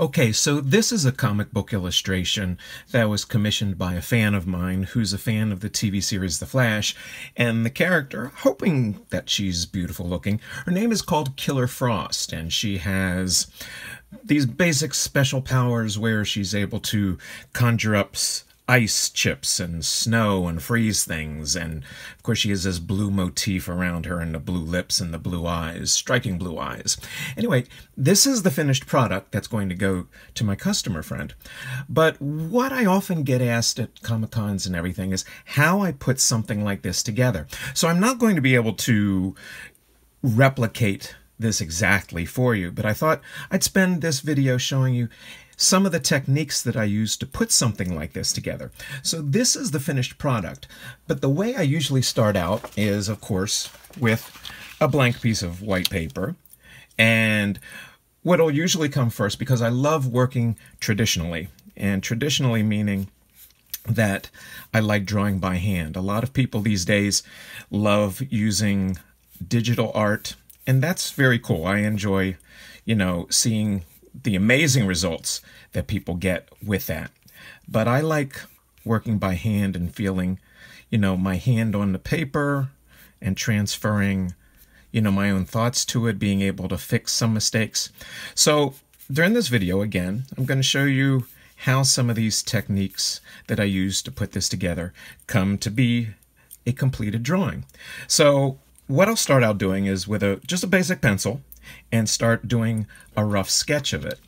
Okay, so this is a comic book illustration that was commissioned by a fan of mine who's a fan of the TV series The Flash, and the character, hoping that she's beautiful looking, her name is called Killer Frost, and she has these basic special powers where she's able to conjure up ice chips and snow and freeze things. And of course, she has this blue motif around her and the blue lips and the blue eyes, striking blue eyes. Anyway, this is the finished product that's going to go to my customer friend. But what I often get asked at Comic Cons and everything is how I put something like this together. So I'm not going to be able to replicate this exactly for you, but I thought I'd spend this video showing you some of the techniques that I use to put something like this together. So this is the finished product, but the way I usually start out is, of course, with a blank piece of white paper. And what'll usually come first, because I love working traditionally, and traditionally meaning that I like drawing by hand. A lot of people these days love using digital art, and that's very cool. I enjoy, you know, seeing the amazing results that people get with that. But I like working by hand and feeling, you know, my hand on the paper and transferring, you know, my own thoughts to it, being able to fix some mistakes. So during this video, again, I'm going to show you how some of these techniques that I use to put this together come to be a completed drawing. So what I'll start out doing is with a just a basic pencil and start doing a rough sketch of it.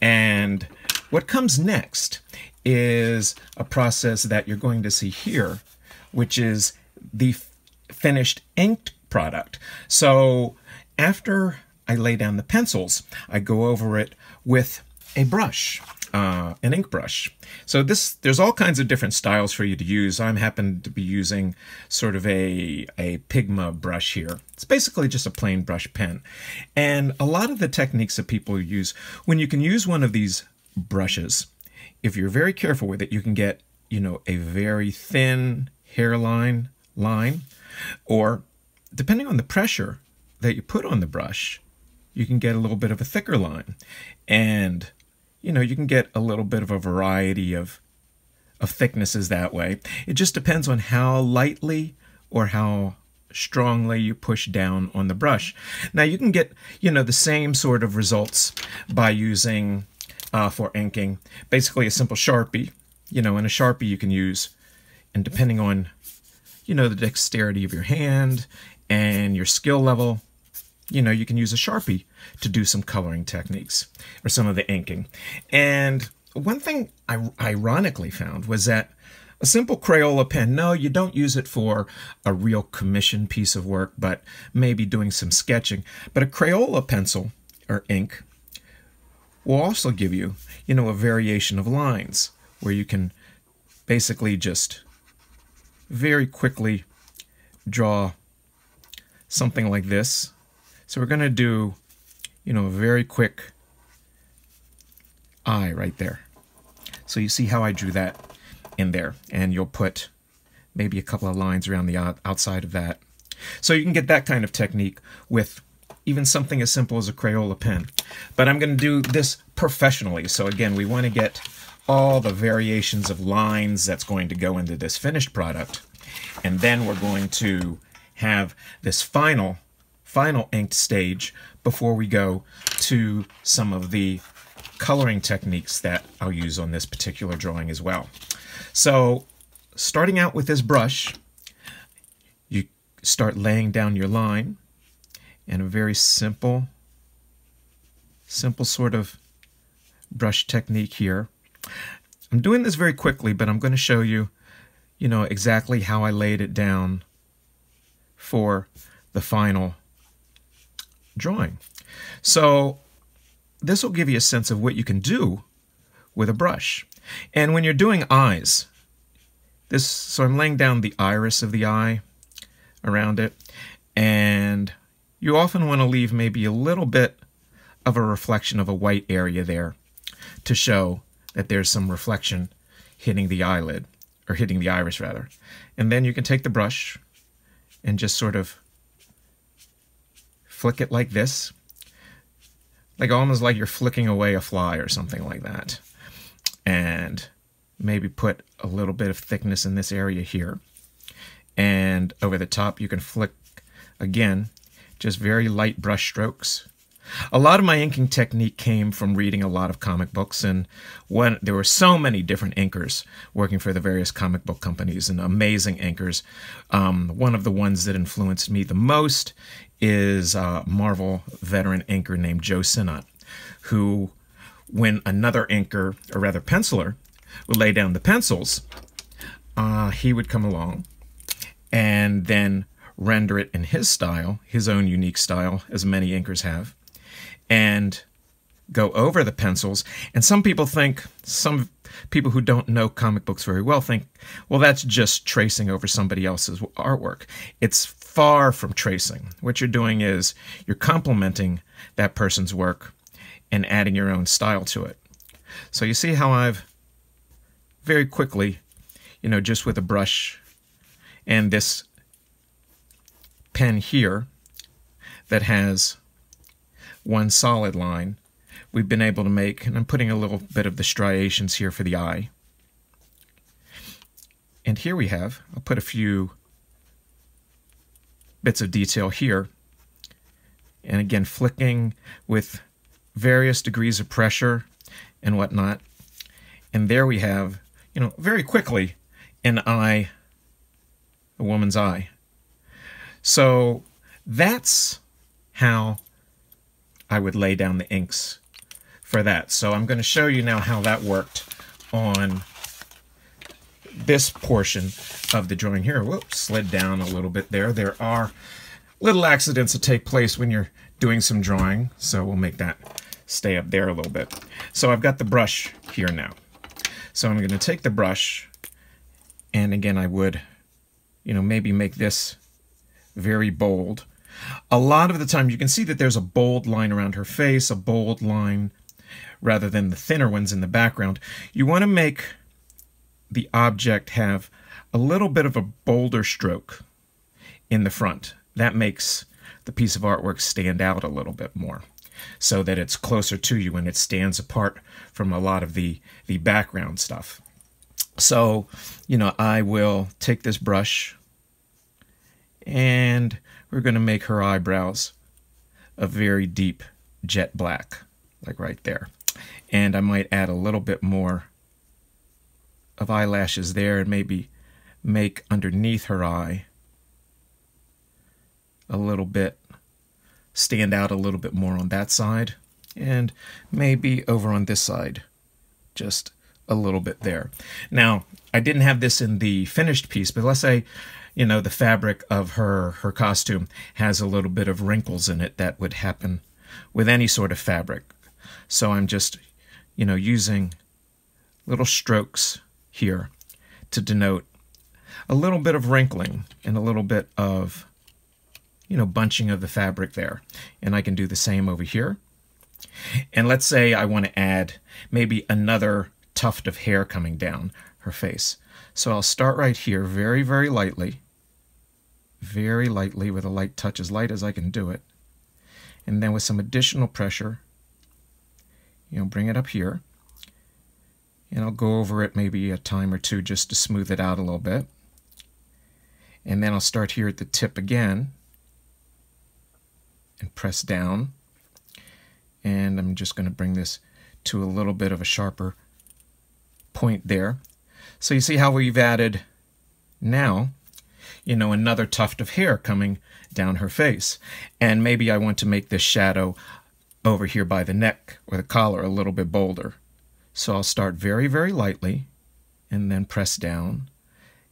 And what comes next is a process that you're going to see here, which is the finished inked product. So after I lay down the pencils, I go over it with a brush uh, an ink brush. So this, there's all kinds of different styles for you to use. I'm happen to be using sort of a, a Pigma brush here. It's basically just a plain brush pen. And a lot of the techniques that people use, when you can use one of these brushes, if you're very careful with it, you can get, you know, a very thin hairline line, or depending on the pressure that you put on the brush, you can get a little bit of a thicker line. And you know, you can get a little bit of a variety of, of thicknesses that way. It just depends on how lightly or how strongly you push down on the brush. Now you can get, you know, the same sort of results by using, uh, for inking, basically a simple Sharpie. You know, in a Sharpie you can use, and depending on, you know, the dexterity of your hand and your skill level, you know, you can use a Sharpie to do some coloring techniques or some of the inking. And one thing I ironically found was that a simple Crayola pen, no, you don't use it for a real commission piece of work, but maybe doing some sketching. But a Crayola pencil or ink will also give you, you know, a variation of lines where you can basically just very quickly draw something like this so we're going to do, you know, a very quick eye right there. So you see how I drew that in there. And you'll put maybe a couple of lines around the outside of that. So you can get that kind of technique with even something as simple as a Crayola pen. But I'm going to do this professionally. So again, we want to get all the variations of lines that's going to go into this finished product. And then we're going to have this final final inked stage before we go to some of the coloring techniques that I'll use on this particular drawing as well. So starting out with this brush, you start laying down your line and a very simple, simple sort of brush technique here. I'm doing this very quickly, but I'm going to show you, you know, exactly how I laid it down for the final drawing. So this will give you a sense of what you can do with a brush. And when you're doing eyes, this so I'm laying down the iris of the eye around it, and you often want to leave maybe a little bit of a reflection of a white area there to show that there's some reflection hitting the eyelid, or hitting the iris rather. And then you can take the brush and just sort of flick it like this. like almost like you're flicking away a fly or something like that. And maybe put a little bit of thickness in this area here. And over the top, you can flick again, just very light brush strokes. A lot of my inking technique came from reading a lot of comic books, and when there were so many different inkers working for the various comic book companies and amazing inkers. Um, one of the ones that influenced me the most is a Marvel veteran inker named Joe Sinnott, who, when another inker, or rather penciler, would lay down the pencils, uh, he would come along and then render it in his style, his own unique style, as many inkers have, and go over the pencils. And some people think, some people who don't know comic books very well think, well, that's just tracing over somebody else's artwork. It's far from tracing. What you're doing is you're complementing that person's work and adding your own style to it. So you see how I've very quickly, you know, just with a brush and this pen here that has one solid line, we've been able to make, and I'm putting a little bit of the striations here for the eye. And here we have, I'll put a few bits of detail here. And again, flicking with various degrees of pressure and whatnot. And there we have, you know, very quickly, an eye, a woman's eye. So that's how I would lay down the inks for that. So I'm going to show you now how that worked on this portion of the drawing here. Whoops, slid down a little bit there. There are little accidents that take place when you're doing some drawing, so we'll make that stay up there a little bit. So I've got the brush here now. So I'm going to take the brush, and again, I would, you know, maybe make this very bold. A lot of the time, you can see that there's a bold line around her face, a bold line rather than the thinner ones in the background. You want to make the object have a little bit of a bolder stroke in the front. That makes the piece of artwork stand out a little bit more so that it's closer to you and it stands apart from a lot of the, the background stuff. So, you know, I will take this brush and we're going to make her eyebrows a very deep jet black, like right there. And I might add a little bit more of eyelashes there and maybe make underneath her eye a little bit stand out a little bit more on that side and maybe over on this side just a little bit there. Now, I didn't have this in the finished piece, but let's say, you know, the fabric of her her costume has a little bit of wrinkles in it that would happen with any sort of fabric. So I'm just, you know, using little strokes here to denote a little bit of wrinkling and a little bit of you know, bunching of the fabric there. And I can do the same over here. And let's say I want to add maybe another tuft of hair coming down her face. So I'll start right here very, very lightly, very lightly with a light touch, as light as I can do it. And then with some additional pressure, you know, bring it up here. And I'll go over it maybe a time or two just to smooth it out a little bit. And then I'll start here at the tip again and press down. And I'm just going to bring this to a little bit of a sharper point there. So you see how we've added now, you know, another tuft of hair coming down her face. And maybe I want to make this shadow over here by the neck or the collar a little bit bolder. So I'll start very, very lightly and then press down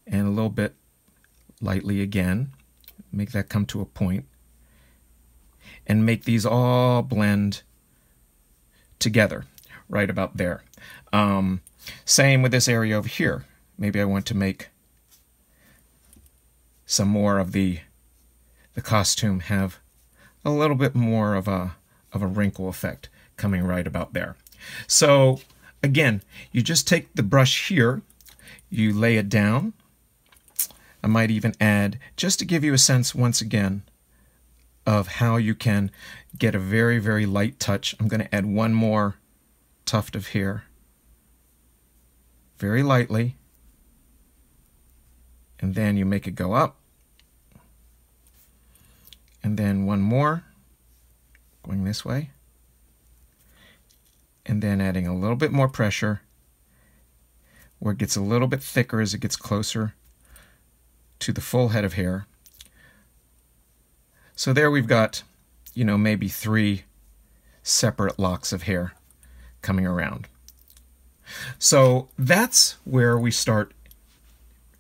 and a little bit lightly again. Make that come to a point and make these all blend together right about there. Um, same with this area over here. Maybe I want to make some more of the the costume have a little bit more of a of a wrinkle effect coming right about there. So again, you just take the brush here, you lay it down. I might even add, just to give you a sense once again, of how you can get a very, very light touch. I'm going to add one more tuft of hair very lightly. And then you make it go up. And then one more going this way. And then adding a little bit more pressure where it gets a little bit thicker as it gets closer to the full head of hair. So there we've got, you know, maybe three separate locks of hair coming around. So that's where we start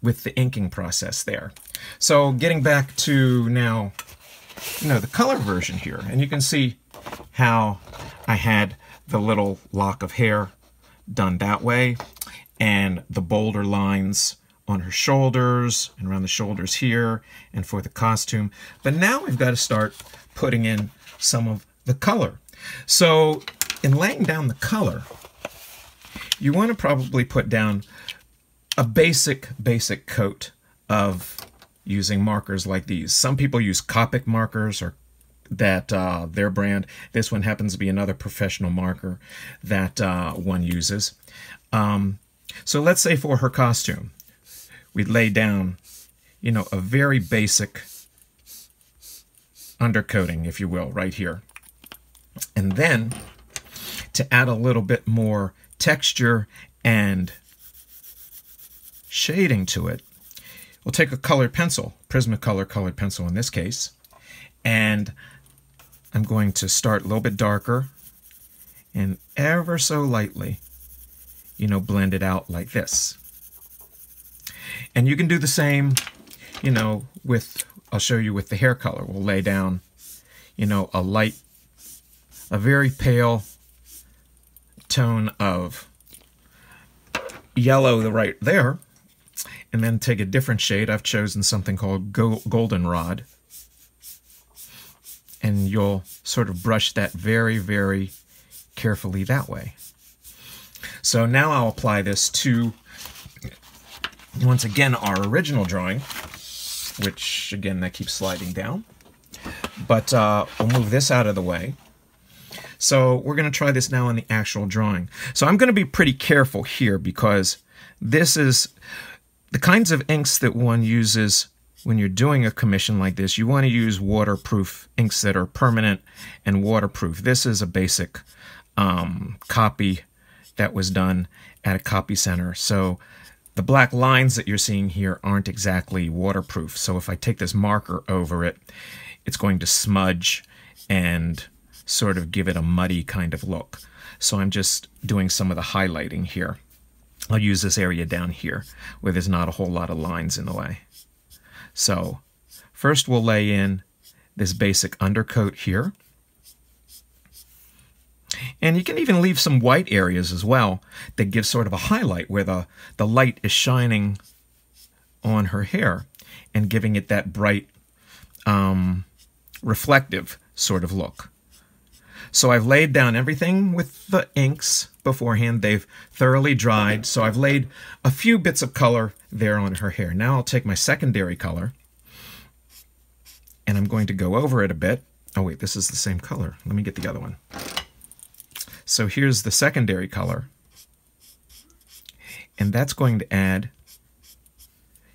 with the inking process there. So getting back to now, you know, the color version here, and you can see how I had the little lock of hair done that way, and the bolder lines on her shoulders and around the shoulders here, and for the costume. But now we've got to start putting in some of the color. So in laying down the color, you want to probably put down a basic, basic coat of using markers like these. Some people use Copic markers or that uh, their brand. This one happens to be another professional marker that uh, one uses. Um, so let's say for her costume, we'd lay down, you know, a very basic undercoating, if you will, right here. And then to add a little bit more texture and shading to it, we'll take a colored pencil, Prismacolor colored pencil in this case, and I'm going to start a little bit darker and ever so lightly, you know, blend it out like this. And you can do the same, you know, with, I'll show you with the hair color. We'll lay down, you know, a light, a very pale tone of yellow the right there, and then take a different shade. I've chosen something called Goldenrod. And you'll sort of brush that very, very carefully that way. So now I'll apply this to, once again, our original drawing, which, again, that keeps sliding down. But uh, we'll move this out of the way. So we're going to try this now on the actual drawing. So I'm going to be pretty careful here because this is the kinds of inks that one uses when you're doing a commission like this. You want to use waterproof inks that are permanent and waterproof. This is a basic um, copy that was done at a copy center. So the black lines that you're seeing here aren't exactly waterproof. So if I take this marker over it, it's going to smudge and sort of give it a muddy kind of look. So I'm just doing some of the highlighting here. I'll use this area down here where there's not a whole lot of lines in the way. So first we'll lay in this basic undercoat here. And you can even leave some white areas as well that give sort of a highlight where the, the light is shining on her hair and giving it that bright, um, reflective sort of look. So I've laid down everything with the inks beforehand. They've thoroughly dried. So I've laid a few bits of color there on her hair. Now I'll take my secondary color and I'm going to go over it a bit. Oh wait, this is the same color. Let me get the other one. So here's the secondary color. And that's going to add,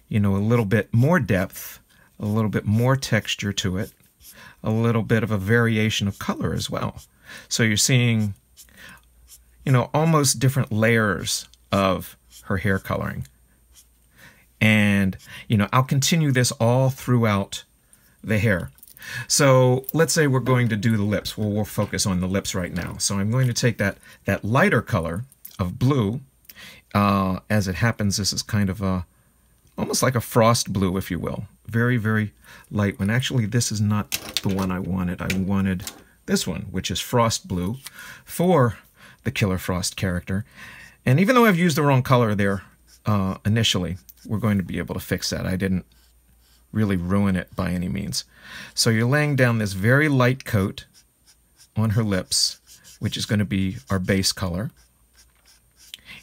you know, a little bit more depth, a little bit more texture to it a little bit of a variation of color as well. So you're seeing, you know, almost different layers of her hair coloring. And, you know, I'll continue this all throughout the hair. So let's say we're going to do the lips. Well, we'll focus on the lips right now. So I'm going to take that, that lighter color of blue. Uh, as it happens, this is kind of a, almost like a frost blue, if you will. Very, very light one. Actually, this is not the one I wanted. I wanted this one, which is frost blue for the Killer Frost character. And even though I've used the wrong color there uh, initially, we're going to be able to fix that. I didn't really ruin it by any means. So you're laying down this very light coat on her lips, which is going to be our base color,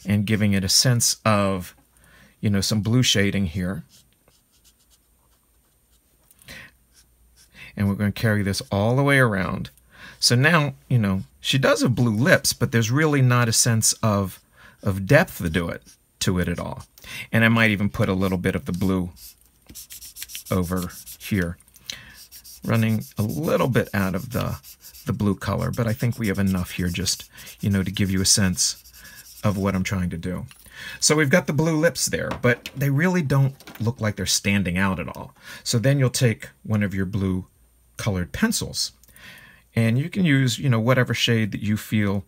and giving it a sense of you know, some blue shading here. And we're going to carry this all the way around. So now, you know, she does have blue lips, but there's really not a sense of, of depth to do it, to it at all. And I might even put a little bit of the blue over here, running a little bit out of the, the blue color, but I think we have enough here just, you know, to give you a sense of what I'm trying to do. So we've got the blue lips there, but they really don't look like they're standing out at all. So then you'll take one of your blue colored pencils and you can use, you know, whatever shade that you feel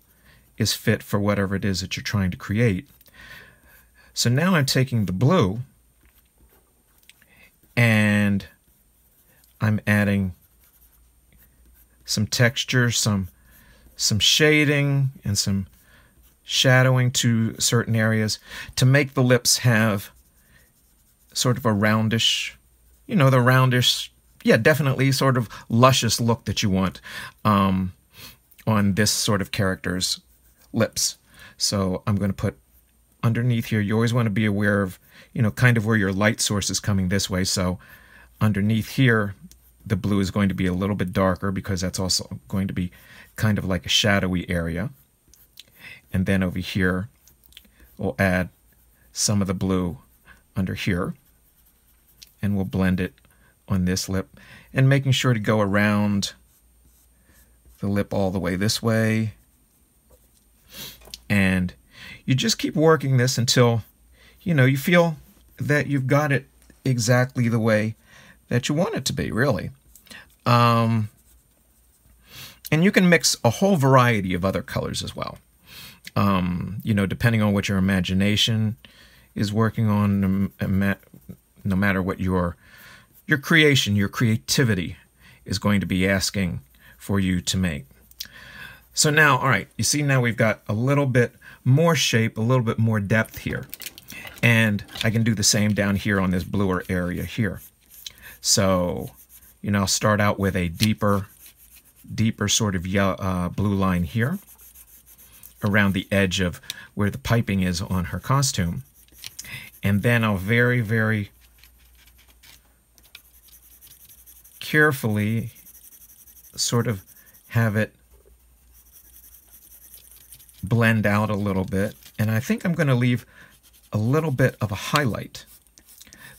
is fit for whatever it is that you're trying to create. So now I'm taking the blue and I'm adding some texture, some some shading, and some shadowing to certain areas to make the lips have sort of a roundish, you know, the roundish, yeah, definitely sort of luscious look that you want um, on this sort of character's lips. So I'm going to put underneath here, you always want to be aware of, you know, kind of where your light source is coming this way. So underneath here, the blue is going to be a little bit darker because that's also going to be kind of like a shadowy area. And then over here, we'll add some of the blue under here. And we'll blend it on this lip. And making sure to go around the lip all the way this way. And you just keep working this until, you know, you feel that you've got it exactly the way that you want it to be, really. Um, and you can mix a whole variety of other colors as well. Um, you know, depending on what your imagination is working on, no matter what your your creation, your creativity is going to be asking for you to make. So now, all right, you see now we've got a little bit more shape, a little bit more depth here. And I can do the same down here on this bluer area here. So, you know, I'll start out with a deeper, deeper sort of yellow, uh, blue line here around the edge of where the piping is on her costume. And then I'll very, very carefully sort of have it blend out a little bit. And I think I'm going to leave a little bit of a highlight.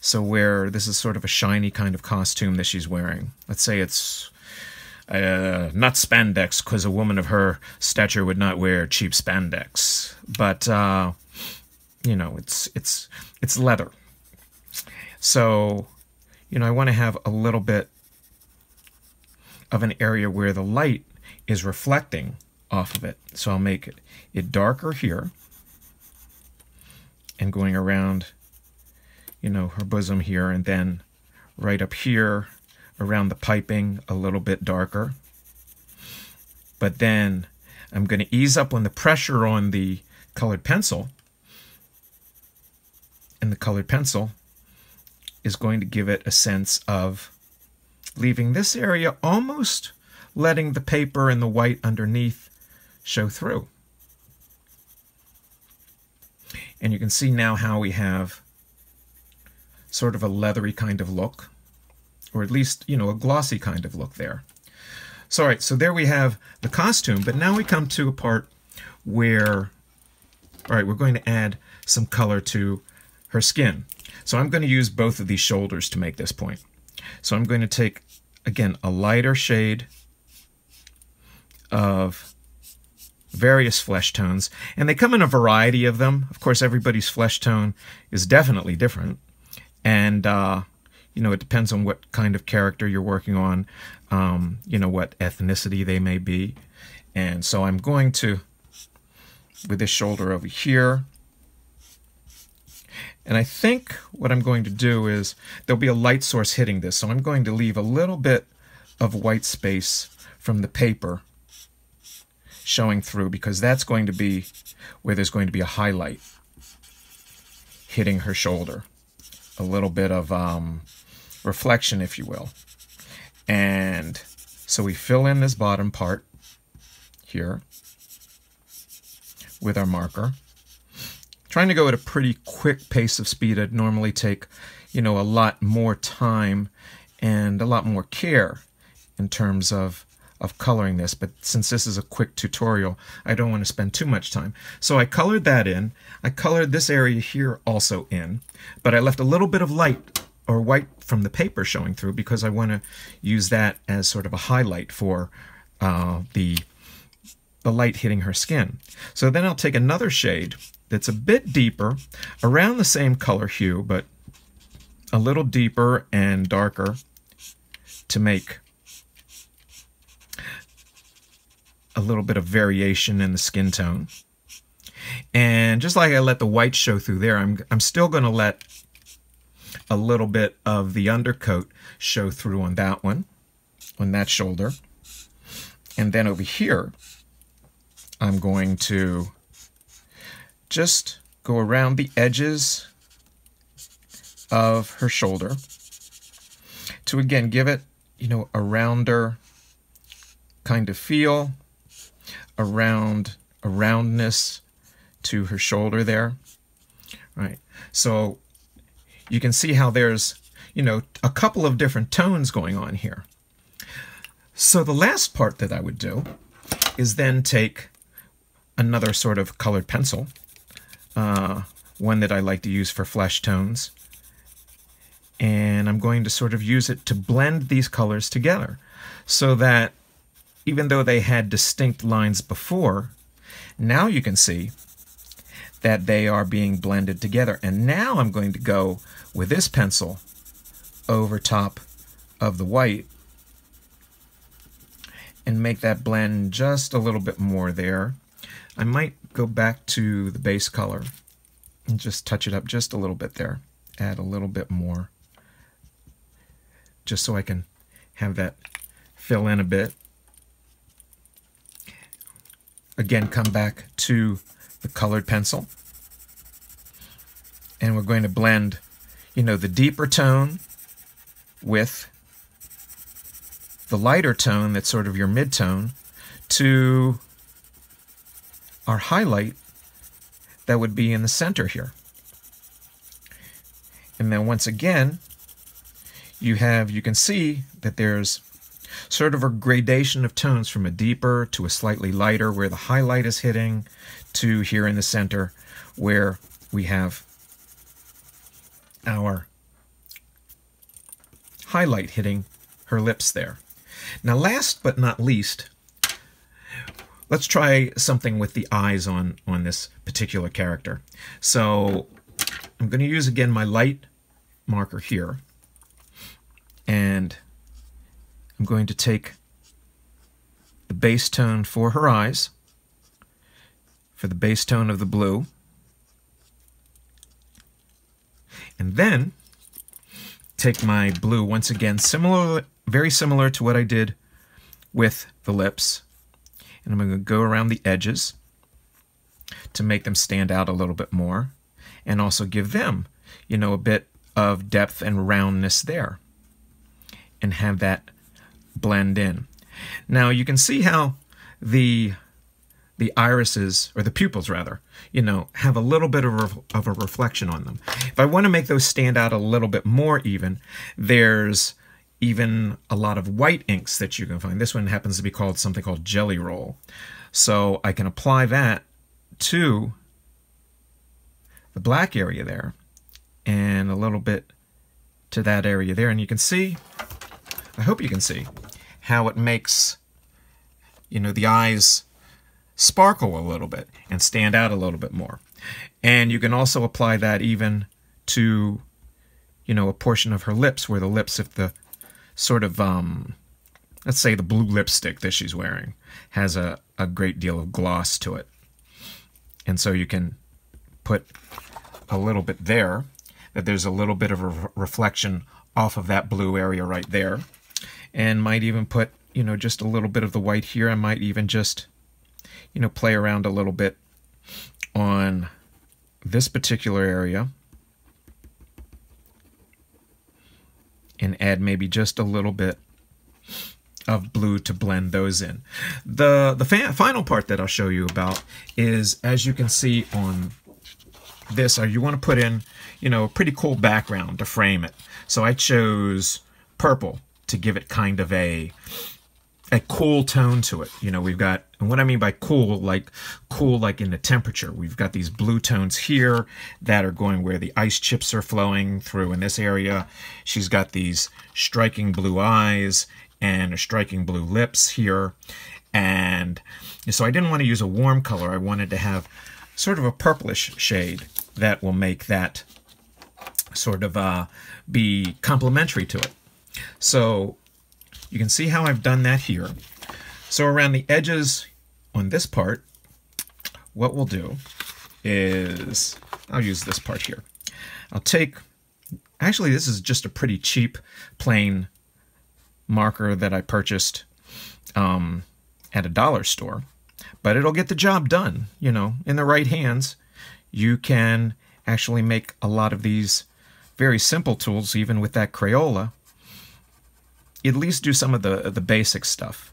So where this is sort of a shiny kind of costume that she's wearing. Let's say it's uh, not spandex, because a woman of her stature would not wear cheap spandex. But uh, you know, it's it's it's leather. So, you know, I want to have a little bit of an area where the light is reflecting off of it. So I'll make it, it darker here and going around, you know, her bosom here and then right up here around the piping a little bit darker. But then I'm going to ease up on the pressure on the colored pencil. And the colored pencil is going to give it a sense of leaving this area almost letting the paper and the white underneath show through. And you can see now how we have sort of a leathery kind of look, or at least, you know, a glossy kind of look there. So, all right, so there we have the costume, but now we come to a part where, all right, we're going to add some color to her skin. So I'm going to use both of these shoulders to make this point. So I'm going to take, again, a lighter shade of various flesh tones, and they come in a variety of them. Of course, everybody's flesh tone is definitely different, and uh, you know it depends on what kind of character you're working on, um, you know what ethnicity they may be, and so I'm going to with this shoulder over here. And I think what I'm going to do is there'll be a light source hitting this, so I'm going to leave a little bit of white space from the paper showing through because that's going to be where there's going to be a highlight hitting her shoulder. A little bit of um, reflection, if you will. And so we fill in this bottom part here with our marker. Trying to go at a pretty quick pace of speed. I'd normally take, you know, a lot more time and a lot more care in terms of of coloring this, but since this is a quick tutorial, I don't want to spend too much time. So I colored that in. I colored this area here also in, but I left a little bit of light or white from the paper showing through because I want to use that as sort of a highlight for uh, the, the light hitting her skin. So then I'll take another shade that's a bit deeper, around the same color hue, but a little deeper and darker to make a little bit of variation in the skin tone. And just like I let the white show through there, I'm, I'm still going to let a little bit of the undercoat show through on that one, on that shoulder. And then over here, I'm going to just go around the edges of her shoulder to again give it, you know, a rounder kind of feel around a roundness to her shoulder there. Right. So you can see how there's, you know, a couple of different tones going on here. So the last part that I would do is then take another sort of colored pencil, uh, one that I like to use for flesh tones, and I'm going to sort of use it to blend these colors together so that even though they had distinct lines before, now you can see that they are being blended together. And now I'm going to go with this pencil over top of the white and make that blend just a little bit more there. I might go back to the base color and just touch it up just a little bit there. Add a little bit more just so I can have that fill in a bit. Again, come back to the colored pencil. And we're going to blend, you know, the deeper tone with the lighter tone that's sort of your mid-tone to our highlight that would be in the center here. And then once again, you have, you can see that there's sort of a gradation of tones from a deeper to a slightly lighter where the highlight is hitting to here in the center where we have our highlight hitting her lips there. Now last but not least, let's try something with the eyes on, on this particular character. So I'm going to use again my light marker here. And I'm going to take the base tone for her eyes, for the base tone of the blue, and then take my blue once again, similar, very similar to what I did with the lips, and I'm going to go around the edges to make them stand out a little bit more, and also give them, you know, a bit of depth and roundness there, and have that blend in. Now you can see how the the irises, or the pupils rather, you know, have a little bit of of a reflection on them. If I want to make those stand out a little bit more even, there's even a lot of white inks that you can find. This one happens to be called something called Gelly Roll. So I can apply that to the black area there and a little bit to that area there. And you can see, I hope you can see, how it makes, you know, the eyes sparkle a little bit and stand out a little bit more. And you can also apply that even to, you know, a portion of her lips where the lips, if the sort of, um, let's say the blue lipstick that she's wearing has a, a great deal of gloss to it. And so you can put a little bit there, that there's a little bit of a reflection off of that blue area right there and might even put, you know, just a little bit of the white here. I might even just, you know, play around a little bit on this particular area and add maybe just a little bit of blue to blend those in. The, the final part that I'll show you about is, as you can see on this, uh, you want to put in, you know, a pretty cool background to frame it. So I chose purple to give it kind of a a cool tone to it. You know, we've got, and what I mean by cool, like cool, like in the temperature. We've got these blue tones here that are going where the ice chips are flowing through in this area. She's got these striking blue eyes and striking blue lips here. And so I didn't want to use a warm color. I wanted to have sort of a purplish shade that will make that sort of uh, be complementary to it. So you can see how I've done that here. So around the edges on this part, what we'll do is, I'll use this part here. I'll take, actually this is just a pretty cheap plain marker that I purchased um, at a dollar store, but it'll get the job done. You know, in the right hands, you can actually make a lot of these very simple tools, even with that Crayola, at least do some of the, the basic stuff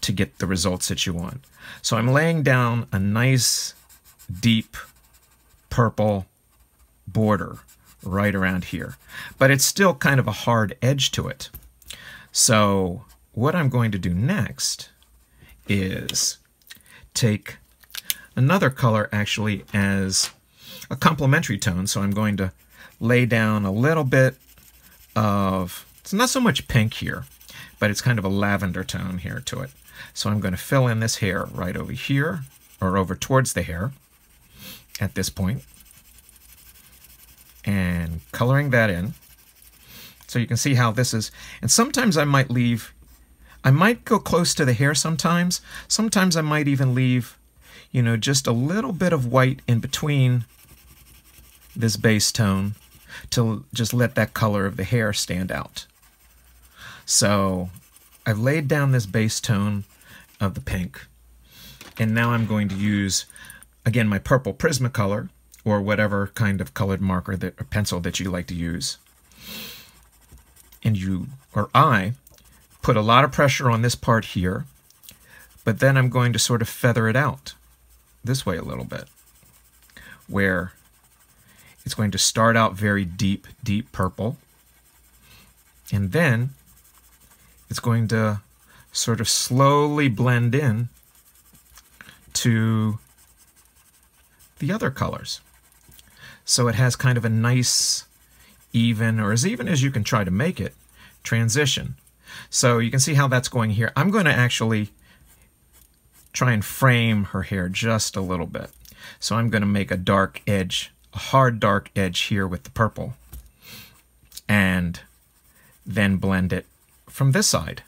to get the results that you want. So I'm laying down a nice deep purple border right around here, but it's still kind of a hard edge to it. So what I'm going to do next is take another color actually as a complementary tone. So I'm going to lay down a little bit of it's not so much pink here, but it's kind of a lavender tone here to it. So I'm going to fill in this hair right over here, or over towards the hair at this point, and coloring that in. So you can see how this is, and sometimes I might leave, I might go close to the hair sometimes. Sometimes I might even leave, you know, just a little bit of white in between this base tone to just let that color of the hair stand out. So I've laid down this base tone of the pink. And now I'm going to use, again, my purple Prismacolor or whatever kind of colored marker that, or pencil that you like to use. And you, or I, put a lot of pressure on this part here, but then I'm going to sort of feather it out this way a little bit, where it's going to start out very deep, deep purple, and then it's going to sort of slowly blend in to the other colors. So it has kind of a nice, even, or as even as you can try to make it, transition. So you can see how that's going here. I'm going to actually try and frame her hair just a little bit. So I'm going to make a dark edge, a hard dark edge here with the purple, and then blend it from this side,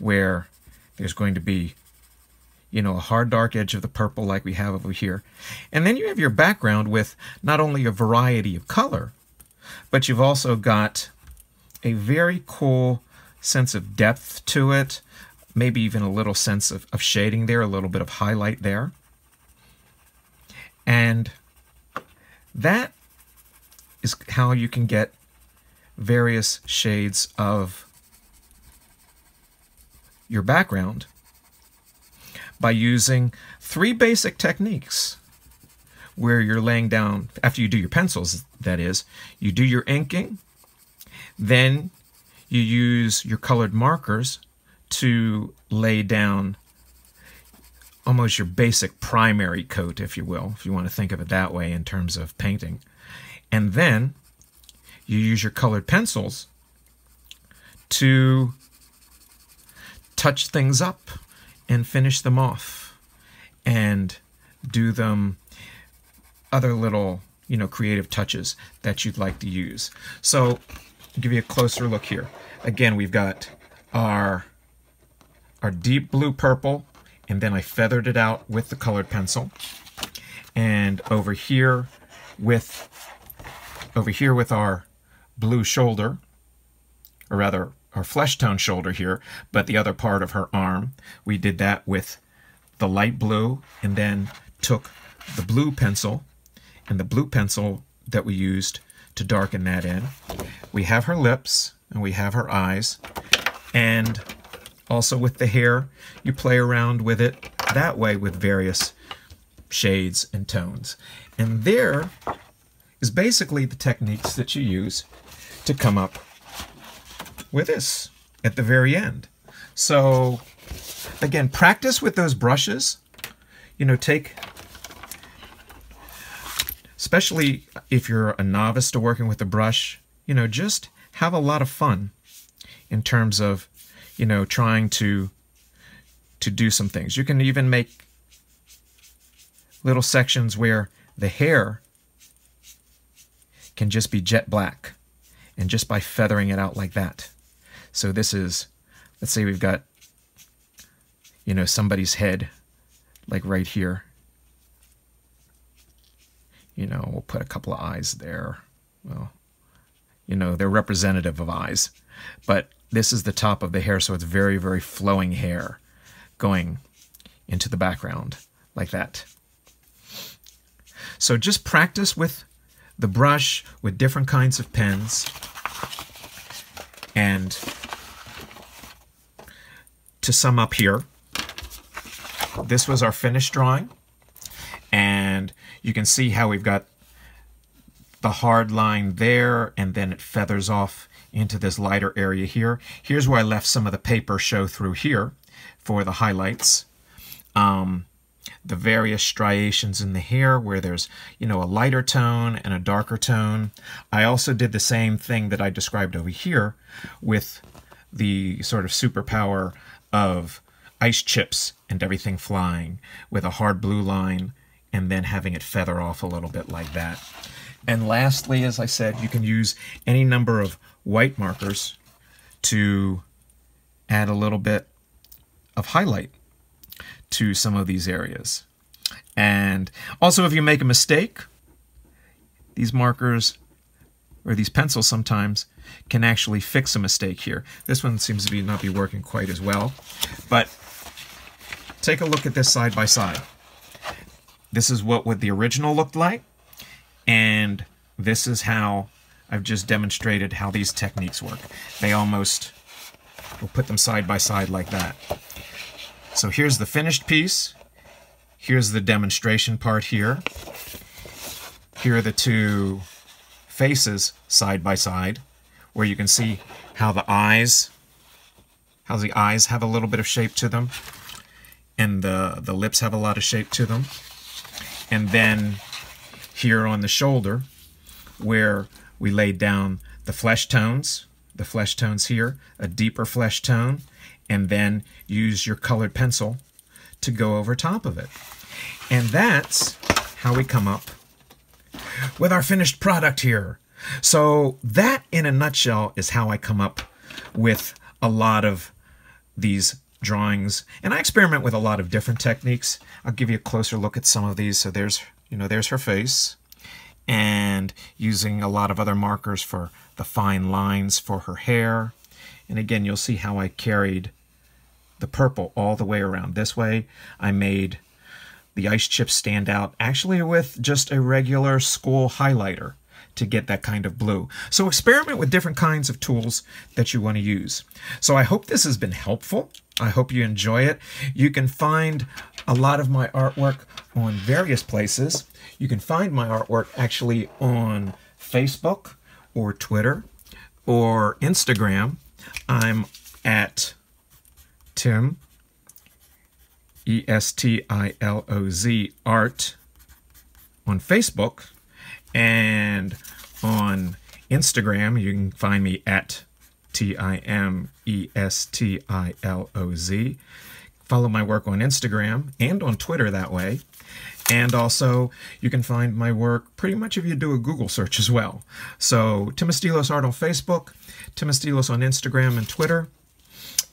where there's going to be, you know, a hard dark edge of the purple like we have over here. And then you have your background with not only a variety of color, but you've also got a very cool sense of depth to it, maybe even a little sense of, of shading there, a little bit of highlight there. And that is how you can get various shades of your background by using three basic techniques where you're laying down, after you do your pencils, that is, you do your inking, then you use your colored markers to lay down almost your basic primary coat, if you will, if you want to think of it that way in terms of painting. And then you use your colored pencils to touch things up and finish them off and do them other little you know creative touches that you'd like to use. So I'll give you a closer look here. Again we've got our our deep blue purple and then I feathered it out with the colored pencil. And over here with over here with our blue shoulder, or rather her flesh tone shoulder here, but the other part of her arm. We did that with the light blue and then took the blue pencil and the blue pencil that we used to darken that in. We have her lips and we have her eyes and also with the hair you play around with it that way with various shades and tones. And there is basically the techniques that you use to come up with this at the very end. So again, practice with those brushes. You know, take, especially if you're a novice to working with a brush, you know, just have a lot of fun in terms of, you know, trying to to do some things. You can even make little sections where the hair can just be jet black and just by feathering it out like that. So this is, let's say we've got, you know, somebody's head like right here. You know, we'll put a couple of eyes there. Well, you know, they're representative of eyes. But this is the top of the hair, so it's very, very flowing hair going into the background like that. So just practice with the brush, with different kinds of pens. And to sum up here, this was our finished drawing. And you can see how we've got the hard line there, and then it feathers off into this lighter area here. Here's where I left some of the paper show through here for the highlights. Um, the various striations in the hair where there's, you know, a lighter tone and a darker tone. I also did the same thing that I described over here with the sort of superpower of ice chips and everything flying with a hard blue line and then having it feather off a little bit like that. And lastly, as I said, you can use any number of white markers to add a little bit of highlight to some of these areas. And also, if you make a mistake, these markers or these pencils sometimes can actually fix a mistake here. This one seems to be not be working quite as well, but take a look at this side by side. This is what, what the original looked like, and this is how I've just demonstrated how these techniques work. They almost, we'll put them side by side like that. So here's the finished piece. Here's the demonstration part here. Here are the two faces side by side, where you can see how the eyes, how the eyes have a little bit of shape to them, and the, the lips have a lot of shape to them. And then here on the shoulder, where we laid down the flesh tones, the flesh tones here, a deeper flesh tone, and then use your colored pencil to go over top of it. And that's how we come up with our finished product here. So that, in a nutshell, is how I come up with a lot of these drawings. And I experiment with a lot of different techniques. I'll give you a closer look at some of these. So there's, you know, there's her face. And using a lot of other markers for the fine lines for her hair. And again, you'll see how I carried the purple all the way around. This way I made the ice chips stand out actually with just a regular school highlighter to get that kind of blue. So experiment with different kinds of tools that you want to use. So I hope this has been helpful. I hope you enjoy it. You can find a lot of my artwork on various places. You can find my artwork actually on Facebook or Twitter or Instagram. I'm at Tim, E S T I L O Z, Art on Facebook. And on Instagram, you can find me at T I M E S T I L O Z. Follow my work on Instagram and on Twitter that way. And also, you can find my work pretty much if you do a Google search as well. So, Tim Estiloz Art on Facebook, Tim Estiloz on Instagram and Twitter.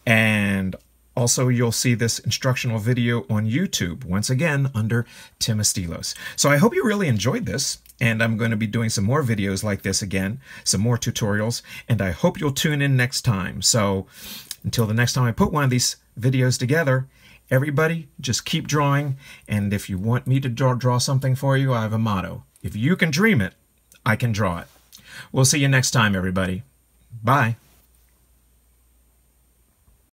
And also, you'll see this instructional video on YouTube, once again, under Tim Estiloz. So I hope you really enjoyed this, and I'm going to be doing some more videos like this again, some more tutorials, and I hope you'll tune in next time. So until the next time I put one of these videos together, everybody just keep drawing, and if you want me to draw, draw something for you, I have a motto. If you can dream it, I can draw it. We'll see you next time, everybody. Bye.